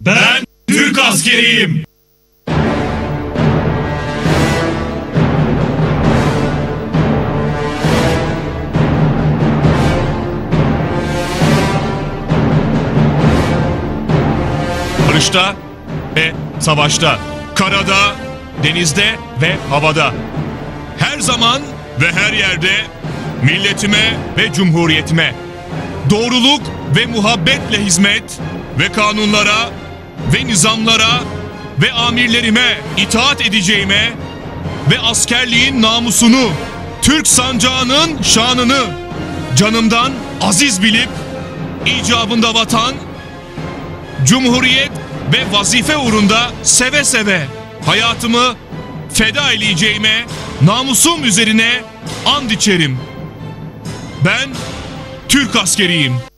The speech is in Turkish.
Ben Türk askeriyim. Barışta ve savaşta, karada, denizde ve havada. Her zaman ve her yerde milletime ve cumhuriyetime doğruluk ve muhabbetle hizmet ve kanunlara ve nizamlara ve amirlerime itaat edeceğime ve askerliğin namusunu, Türk sancağının şanını canımdan aziz bilip icabında vatan, cumhuriyet ve vazife uğrunda seve seve hayatımı feda edeceğime namusum üzerine and içerim. Ben Türk askeriyim.